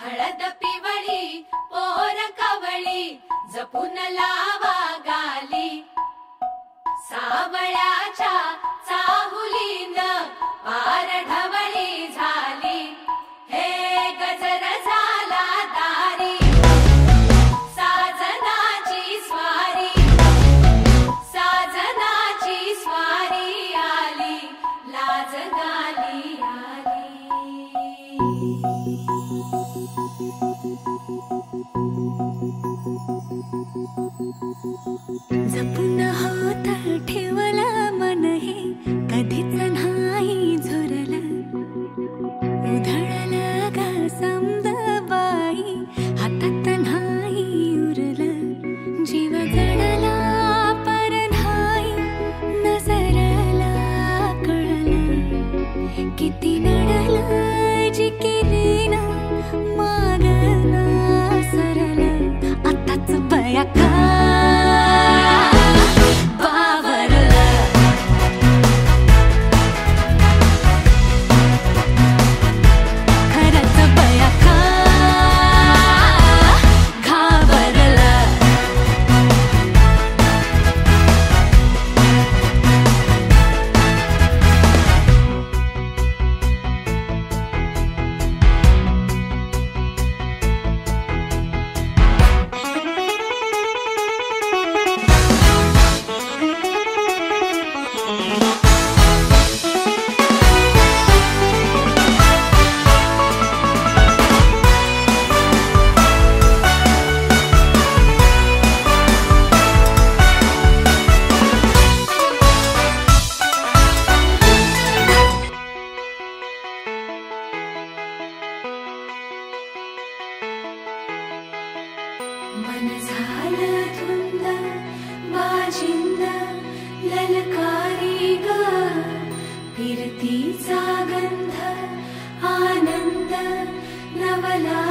हळद पिवळी पोर कवळी जपून लावा गाली. सावळ्याच्या चाहुलीन पार ढवळी झाली. हे गजर झाला दारी. साजनाची स्वारी साजनाची स्वारी आली. लाज मन झालं धुंद बाजिंद ललकारी ग फिरतीचा गंध आनंद नवलाई ग